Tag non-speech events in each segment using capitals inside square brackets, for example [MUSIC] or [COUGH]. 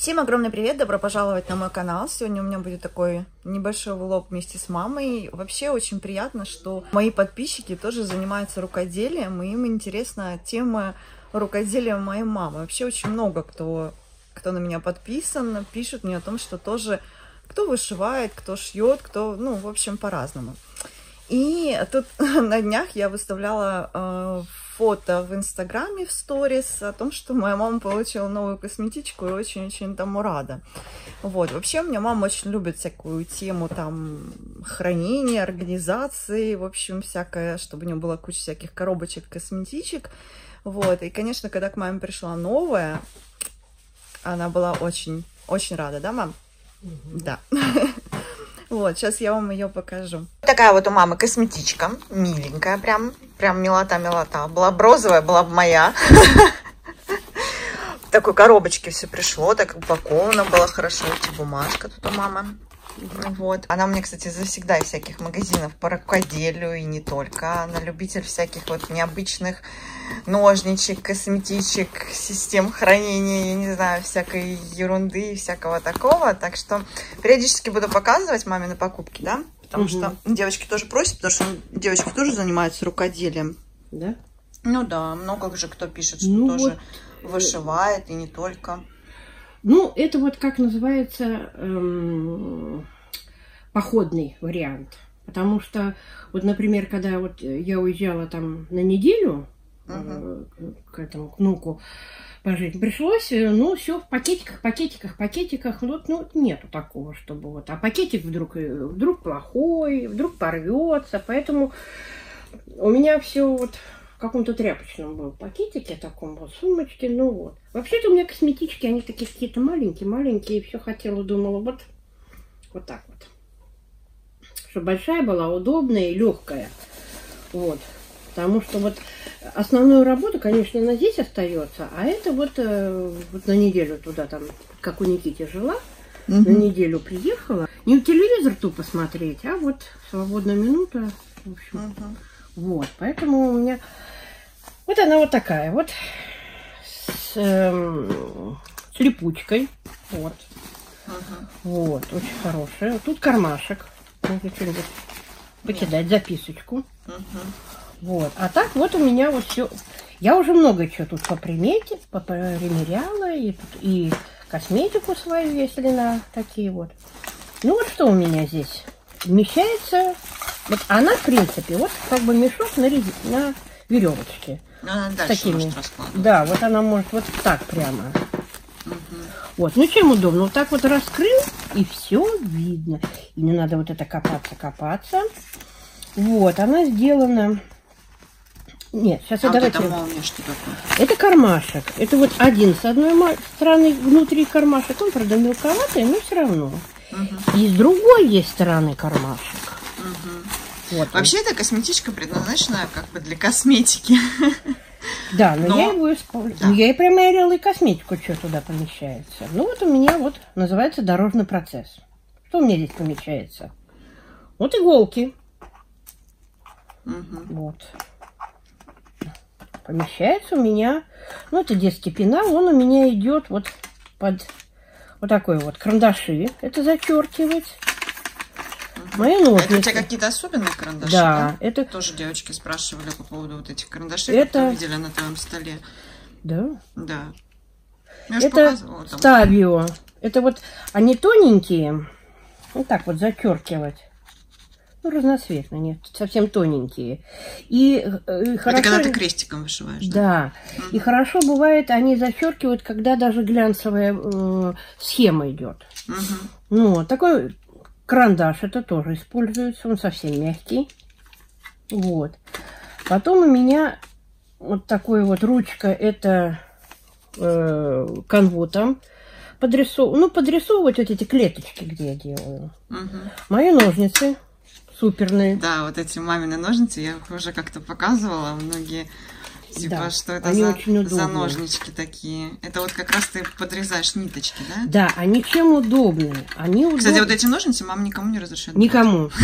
Всем огромный привет, добро пожаловать на мой канал. Сегодня у меня будет такой небольшой влог вместе с мамой. Вообще очень приятно, что мои подписчики тоже занимаются рукоделием, и им интересна тема рукоделия моей мамы. Вообще очень много кто, кто на меня подписан, пишут мне о том, что тоже кто вышивает, кто шьет, кто, ну, в общем, по-разному. И тут [LAUGHS] на днях я выставляла э, фото в Инстаграме, в сторис о том, что моя мама получила новую косметичку и очень-очень тому рада. Вот. Вообще, у меня мама очень любит всякую тему там хранения, организации, в общем, всякое, чтобы у нее была куча всяких коробочек, косметичек. Вот. И, конечно, когда к маме пришла новая, она была очень, очень рада, да, мам? Угу. Да. [LAUGHS] Вот, сейчас я вам ее покажу. Такая вот у мамы косметичка, миленькая прям, прям милота-милота. Была бы розовая, была бы моя. [LAUGHS] В такой коробочке все пришло, так упаковано было хорошо. Бумажка тут у мамы. Вот. Она у меня, кстати, завсегда из всяких магазинов по рукоделию и не только. Она любитель всяких вот необычных ножничек, косметичек, систем хранения, я не знаю, всякой ерунды и всякого такого. Так что периодически буду показывать мамины покупки, да? Потому угу. что девочки тоже просят, потому что девочки тоже занимаются рукоделием. Да? Ну да, много же кто пишет, что ну тоже вот... вышивает и не только. Ну, это вот как называется эм, походный вариант. Потому что, вот, например, когда вот я уезжала там на неделю uh-huh. э, к этому к внуку пожить, пришлось, э, ну, все в пакетиках, пакетиках, пакетиках. Вот, ну, нету такого, чтобы вот. А пакетик вдруг, э, вдруг плохой, вдруг порвется. Поэтому у меня все вот каком-то тряпочном был пакетике, таком вот сумочке, ну вот. Вообще-то у меня косметички, они такие какие-то маленькие-маленькие, и все хотела, думала, вот, вот так вот. Чтобы большая была, удобная и легкая. Вот. Потому что вот основную работу, конечно, она здесь остается, а это вот, э, вот на неделю туда там, как у Никити жила, угу. на неделю приехала. Не телевизор тупо смотреть, а вот свободная минута. В общем, угу. вот. Поэтому у меня вот она вот такая вот. С, эм, с липучкой. Вот. Ага. Вот, очень хорошая. Тут кармашек. Можно что-нибудь покидать, записочку. Ага. Вот. А так вот у меня вот все. Я уже много чего тут по примете, попримеряла, и, и косметику свою весили на такие вот. Ну вот что у меня здесь. Вмещается, вот она, в принципе, вот как бы мешок на, рези... на веревочке. Ну, она дальше такими. может раскладывать. Да, вот она может вот так прямо. Угу. Вот, ну чем удобно? Вот так вот раскрыл, и все видно. И не надо вот это копаться, копаться. Вот, она сделана... Нет, сейчас а я вот давайте... это молния что такое? Это кармашек. Это вот один с одной стороны внутри кармашек. Он, правда, мелковатый, но все равно. Угу. И с другой есть стороны кармашек. Угу. Вот Вообще эта косметичка предназначена как бы для косметики. [LAUGHS] Да, но, но... я его использую. Да. Я и примерила и косметику, что туда помещается. Ну вот у меня вот называется дорожный процесс. Что у меня здесь помещается? Вот иголки. Угу. Вот. Помещается у меня, ну это детский пенал, он у меня идет вот под вот такой вот карандаши. Это зачеркивать. Мои ножницы. Это у тебя какие-то особенные карандаши? Да, да? это... Тоже девочки спрашивали по поводу вот этих карандашей, это... которые видели на твоем столе. Да? Да. Я это стабио. Это вот они тоненькие. Вот так вот зачеркивать. Ну, разноцветные, нет, совсем тоненькие. И э, хорошо... Это когда ты крестиком вышиваешь, да? Да. Угу. И хорошо бывает, они зачеркивают, когда даже глянцевая э, схема идет. Угу. Ну, такой Карандаш это тоже используется, он совсем мягкий. Вот. Потом у меня вот такой вот ручка, это э, канвотом подрисов... ну, подрисовывать вот эти клеточки, где я делаю. Угу. Мои ножницы суперные. Да, вот эти мамины ножницы я их уже как-то показывала. Многие Типа, да, что это они за, очень за ножнички такие? Это вот как раз ты подрезаешь ниточки, да? Да, они чем удобны? Они удобны. Кстати, вот эти ножницы мама никому не разрешает. Никому. [LAUGHS]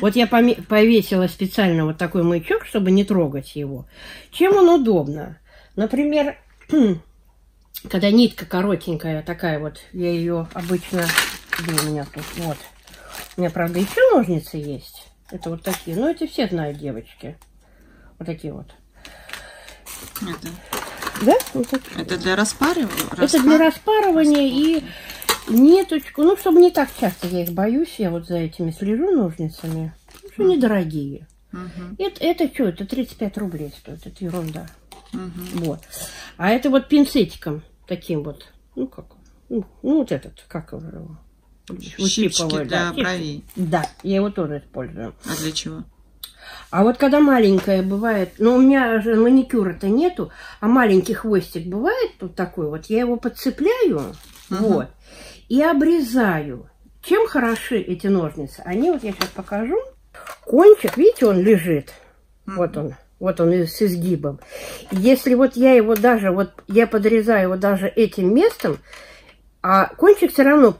Вот я повесила специально вот такой маячок, чтобы не трогать его. Чем он удобно? Например, [CLEARS THROAT] когда нитка коротенькая такая вот, я ее обычно, где у меня тут, вот. У меня, правда, еще ножницы есть. Это вот такие. Но эти все знают девочки. Вот такие вот. Это, Да? Вот такие. это для распаривания? Это для распарывания и ниточку. Ну, чтобы не так часто я их боюсь. Я вот за этими слежу ножницами. Ну, что недорогие. Мгм, Это, это что? Это 35 рублей стоит. Это ерунда. мгм. Вот. А это вот пинцетиком таким вот. Ну, как? Ну, ну, вот этот, как его? Щипчики для да, бровей. Да, я его тоже использую. А для чего? А вот когда маленькая бывает, ну у меня же маникюра-то нету, а маленький хвостик бывает вот такой вот, я его подцепляю, Мгм. вот, и обрезаю. Чем хороши эти ножницы? Они вот я сейчас покажу. Кончик, видите, он лежит. Вот он. Вот он с изгибом. Если вот я его даже, вот я подрезаю его даже этим местом, а кончик все равно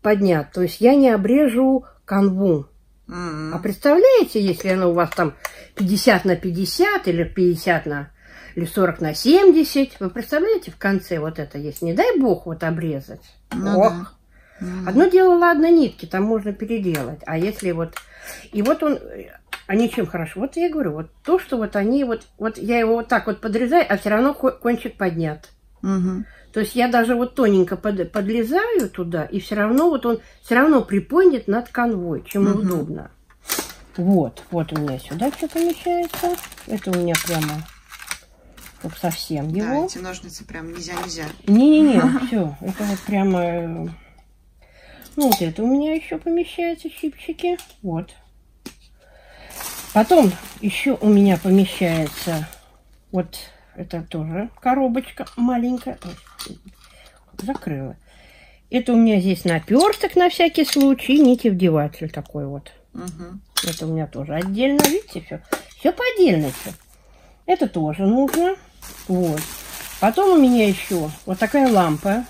поднят. То есть я не обрежу канву. А представляете, если оно у вас там 50 на 50 или 50 на или 40 на 70, вы представляете в конце вот это есть? Не дай бог вот обрезать. Ну Ох. да. Одно дело, ладно, нитки, там можно переделать. А если вот... И вот он... Они чем хорошо? Вот я говорю, вот то, что вот они вот... Вот я его вот так вот подрезаю, а все равно ко- кончик поднят. Мгм. То есть я даже вот тоненько под- подлезаю туда, и все равно вот он все равно приподнят над конвой, чем Мгм. удобно. Вот, вот у меня сюда что помещается. Это у меня прямо чтоб совсем Да, его. эти ножницы прям нельзя-нельзя. Не-не-не, все, это вот прямо... э, Ну, вот это у меня еще помещается, щипчики. Вот. Потом еще у меня помещается вот это тоже коробочка маленькая. Ой, закрыла. Это у меня здесь наперсток на всякий случай, нитевдеватель такой вот. Мгм. Это у меня тоже отдельно, видите, все. Все по отдельности. Это тоже нужно. Вот. Потом у меня еще вот такая лампа.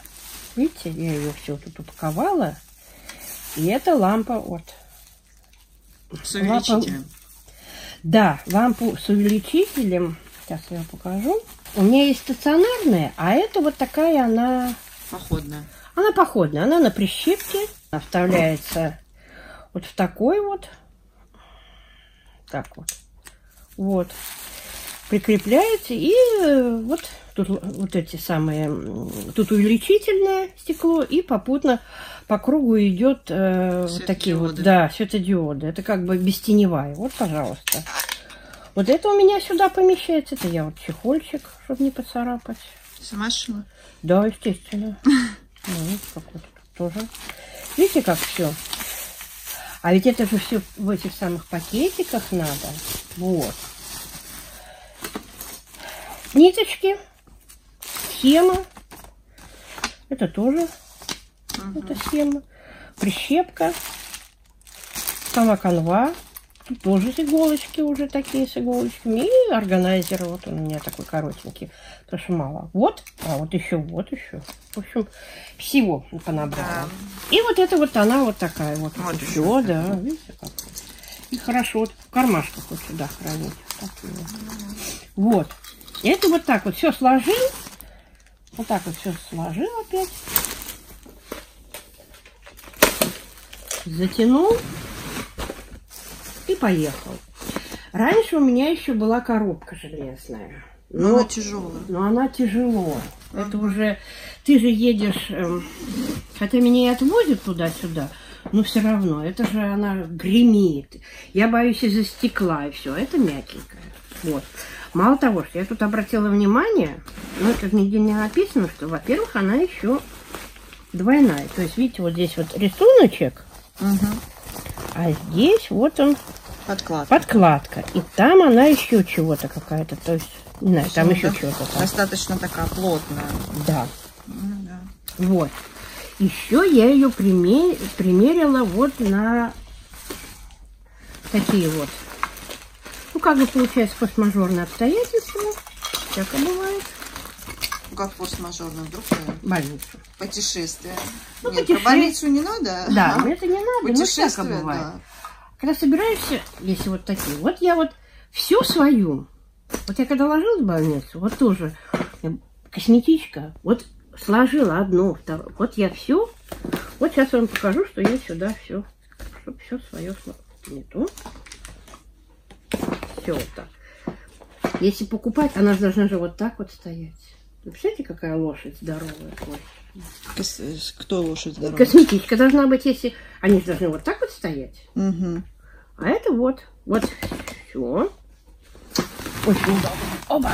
Видите, я ее все тут упаковала. И эта лампа вот. С увеличителем. Да, лампу с увеличителем. Сейчас я покажу. У меня есть стационарная, а это вот такая она Походная. Она походная, она на прищепке. Она вставляется вот в такой вот. Так вот. Вот. Прикрепляется. И э, вот тут вот эти самые... Тут увеличительное стекло. И попутно по кругу идет э, вот такие вот... Да, светодиоды. Это как бы бестеневая. Вот, пожалуйста. Вот это у меня сюда помещается. Это я вот чехольчик, чтобы не поцарапать. Сама шила? Да, естественно. [LAUGHS] Ну, какой-то тут тоже. Видите, как все? А ведь это же все в этих самых пакетиках надо. Вот. Ниточки. Схема. Это тоже Мгм. эта схема. Прищепка. Сама канва. Тоже с иголочки уже такие с иголочками. И органайзер. Вот он у меня такой коротенький. Потому что мало. Вот. А вот еще, вот еще. В общем, всего понабрала. Да. И вот это вот она вот такая вот. Вот все, ещё да. Видите, как? И хорошо вот в кармашках вот сюда хранить. Вот такие вот. Это вот так вот все сложил. Вот так вот все сложил опять. Затянул. И поехал. Раньше у меня еще была коробка железная. Ну, Но, она тяжелая. но она тяжело. Это уже... Ты же едешь... эм, хотя меня и отвозят туда-сюда, но все равно. Это же она гремит. Я боюсь из-за стекла и все. Это мягенькая. Вот. Мало того, что я тут обратила внимание, но это нигде не написано, что, во-первых, она еще двойная. То есть, видите, вот здесь вот рисуночек, Мгм. А здесь вот он Подкладка. подкладка. И там она еще чего-то какая-то. То есть, не знаю, там Ну, еще чего-то. Достаточно такая плотная. Да. Ну, да. Вот. Еще я ее приме- примерила вот на такие вот. Ну, как бы получается форс-мажорные обстоятельства. Всякое бывает. Ну, как форс-мажорно, вдруг э, Больницу. путешествие. Ну, Нет, путеше- про больницу не надо. Да, но это не надо, Путешествие, всякое бывает. да. Когда собираешься, если вот такие, вот я вот всю свою, вот я когда ложилась в больницу, вот тоже э, косметичка, вот сложила одну, вторую. Вот я все. Вот сейчас вам покажу, что я сюда все, чтобы все свое не то. Все вот так. Если покупать, она же должна же вот так вот стоять. Вы представляете, какая лошадь здоровая? Кос... Кто лошадь здоровая? Косметичка должна быть, если... Они же должны вот так вот стоять. Угу. А это вот. Вот. Все. Очень удобно. Оба.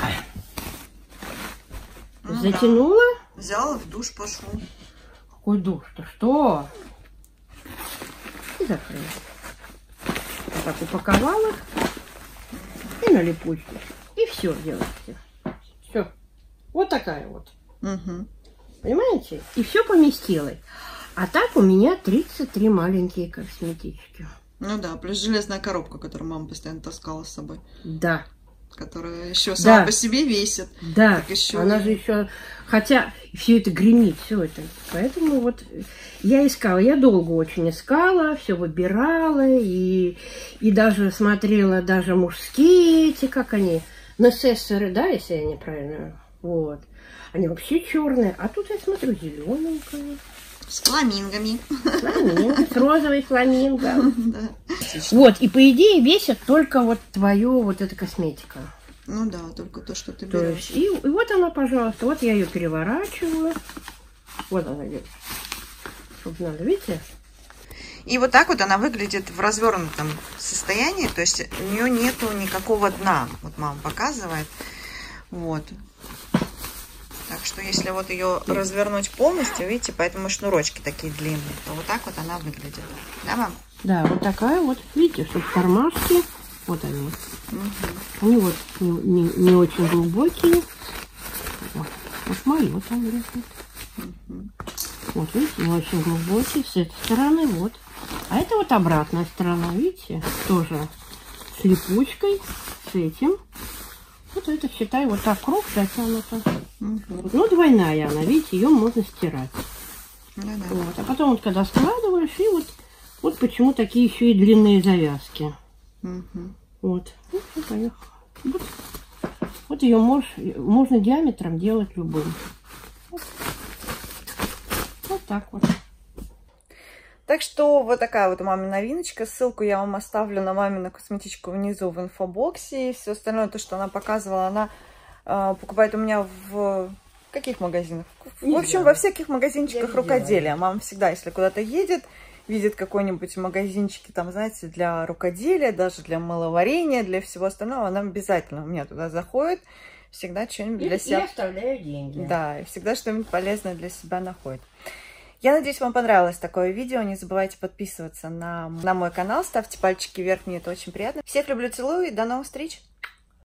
Ну, Затянула. Да. Взяла, в душ пошел. Какой душ-то? Что? И закрыла. Вот так упаковала и на липучку. И все делаете. Вот такая вот. Угу. Понимаете? И все поместилось. А так у меня 33 маленькие косметички. Ну да, плюс железная коробка, которую мама постоянно таскала с собой. Да. Которая еще сама да. по себе весит. Да. Так еще... Она же еще. Хотя все это гремит, все это. Поэтому вот я искала, я долго очень искала, все выбирала и, и даже смотрела даже мужские эти, как они, несессоры, да, если я неправильно. Вот. Они вообще черные. А тут я смотрю зелененькая. С фламингами. Фламинго, с розовой фламинго. [LAUGHS] Вот, и по идее весит только вот твою вот эта косметика. Ну да, только то, что ты берешь. То есть, и, и вот она, пожалуйста, вот я ее переворачиваю. Вот она. Чтобы надо, видите? И вот так вот она выглядит в развернутом состоянии, то есть у нее нету никакого дна. Вот мама показывает. Вот. Что если вот ее развернуть полностью, видите, поэтому шнурочки такие длинные, то вот так вот она выглядит. Да, мам? Да, вот такая вот, видите, чтобы кармашки, вот они. Угу. Они вот не, не, не очень глубокие. Вот, вот мое там лежит. Угу. Вот, видите, не очень глубокие с этой стороны, вот. А это вот обратная сторона, видите, тоже с липучкой, с этим. Вот это, считай, вот так круг затянуто. Угу. Ну, двойная она, видите, ее можно стирать. Да -да. Вот. А потом вот когда складываешь, и вот, вот почему такие еще и длинные завязки. Угу. Вот. Ну, все, поехала. Вот, вот ее мож, можно диаметром делать любым. Вот. вот так вот. Так что вот такая вот мамина новиночка. Ссылку я вам оставлю на мамину косметичку внизу в инфобоксе. И все остальное, то, что она показывала, она э, покупает у меня в каких магазинах? Не в общем, знаю. во всяких магазинчиках рукоделия. Мама всегда, если куда-то едет, видит какой-нибудь магазинчики, там, знаете, для рукоделия, даже для мыловарения, для всего остального, она обязательно у меня туда заходит. Всегда что-нибудь для себя... Я оставляю деньги. Да, и всегда что-нибудь полезное для себя находит. Я надеюсь, вам понравилось такое видео. Не забывайте подписываться на, на мой канал, ставьте пальчики вверх, мне это очень приятно. Всех люблю, целую и до новых встреч!